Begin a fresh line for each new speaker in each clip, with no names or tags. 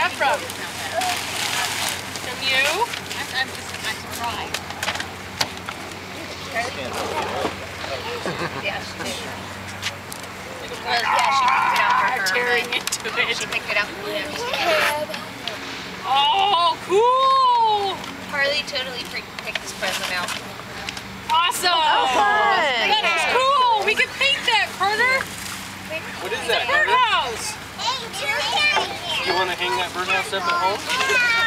that from? From you?
I'm, I'm just, I'm surprised.
Yeah, she did. Well, yeah, she picked it out for her.
Tearing
and
into
then
it.
She picked it out for him.
Oh, cool!
Harley totally freaking picked this present out.
Awesome!
Oh, fun.
That is cool! We can paint that, Carter!
What is that? Carter?
Birdhouse!
You want to hang that birdhouse up at home?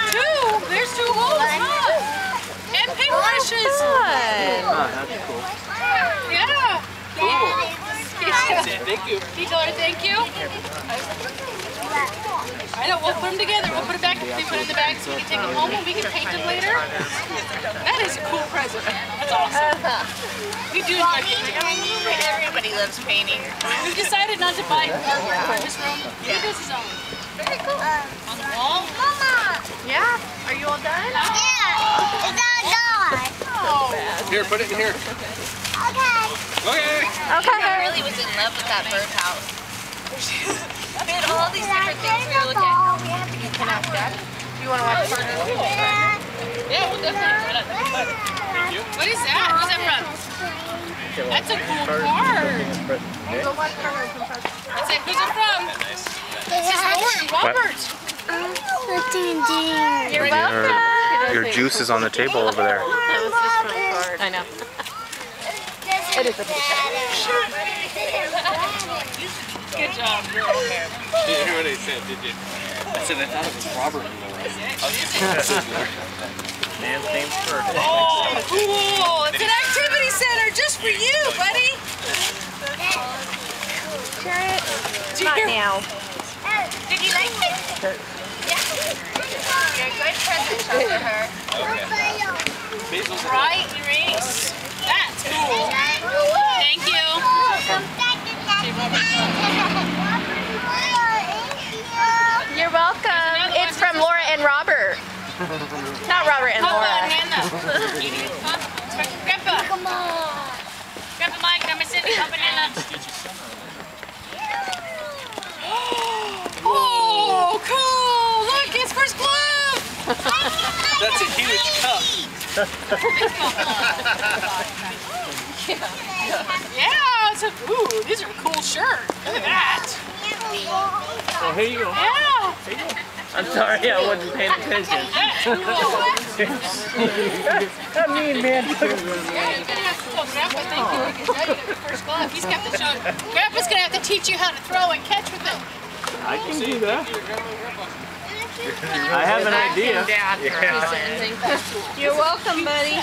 Two! There's two holes, huh? And paintbrushes!
Fun.
Ah, that's cool.
Yeah!
Cool.
Yeah.
Say thank you.
Can you tell her thank you? I know, we'll put them together. We'll put it back, they put it in the bag so we can take them home and we can paint them later. That is a cool present. That's awesome. We do enjoy painting.
Everybody loves painting.
We've decided not to buy artwork for this room. He does his own.
Very cool.
On the wall?
Yeah? Are you all done?
Oh,
Here, put it in here. Okay. Okay.
Okay.
I really was in love with that birdhouse. we had all these different things we were looking at. We have to get enough stuff.
You want to watch part of it?
yeah, we'll definitely put it. What is that? Who's that from? That's a cool card. What's it? Who's it from? This is Lauren Robert.
You're welcome.
Your juice is on the table over there.
That was just from a card. I know. It is a
Good job.
Did you hear what I said, did you? I said I thought it was Robert in the
Man's name's Kurt.
Oh, oh cool. It's an activity center just for you, buddy.
Not now.
Did you like it? Yeah. You're a good present for her.
Basil's
Right erase. That's cool. Thank you.
You're welcome. It's from Laura and Robert. Not Robert and
Papa
Laura.
and Hannah. Huh? It's for Grandpa. Grandpa Mike, Grandma Cindy, Papa and Hannah. Oh, cool! Look, it's first glove!
That's a huge cup.
Yeah, it's a, ooh, these are a cool shirt. Look at that.
Oh, here you go.
Yeah,
I'm sorry, I wasn't paying attention.
that's cool.
That mean, man.
Yeah, you're gonna have to tell you because now you get the first glove. He's got to show. Grandpa's gonna have to teach you how to throw and catch with it.
I can do that. I have an idea.
You're welcome, buddy.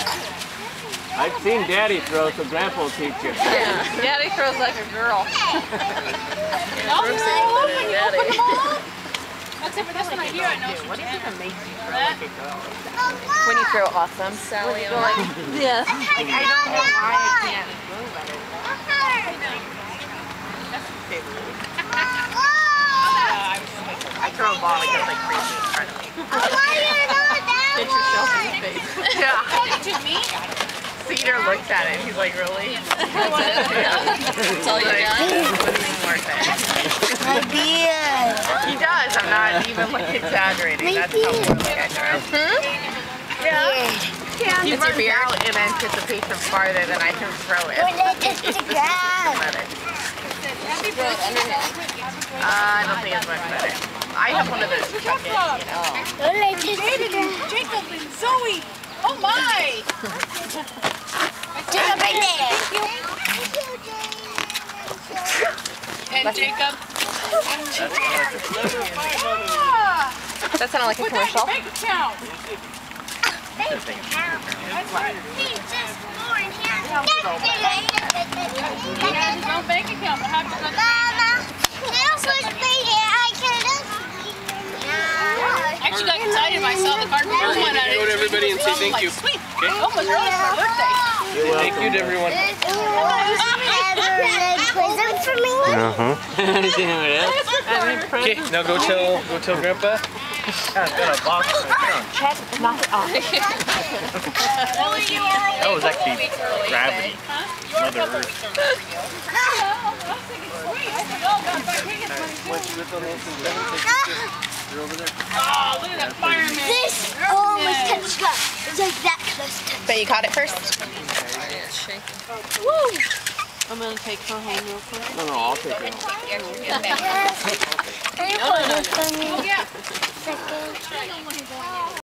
I've seen Daddy throw, so Grandpa will teach you.
Yeah. Daddy throws like a girl.
No, no, can you open them all up? Except for this one right here, I know. What even makes you throw like a
When you throw awesome. Sally. Yeah.
Like, I don't know why I can't move at it. I throw a ball and it goes like crazy in front of me.
Hit yourself in the face.
Yeah.
To me?
Cedar looks at it and he's like, really?
That's all you got?
it's worth it. He does. I'm not even like exaggerating. That's how poorly I throw. Yeah. He runs out in anticipation farther than I can throw it. Let it. Uh, I don't think it's much better. I have one of those tuck in, you know.
David, Jacob, and Zoe. Oh my! And Jacob.
That sounded like a
put that in
commercial.
your bank account. He has his own bank account, but how does that? I actually got excited when I saw the card from one out
Go to everybody and say thank you.
Sweet. Oh, it was early for my birthday.
Thank you to everyone.
Uh-huh.
Okay, now go tell go tell Grandpa. I've got a box.
Check, knock it off.
That was actually gravity. Mother Earth.
Once you whip on this and seven, take
over there?
Oh, look at that fireman.
This almost touched the ground. It's like that close to
But you caught it first?
I'm gonna take her home real quick.
No, no, I'll take it.
Can you hold this for me?
Yeah.
Second.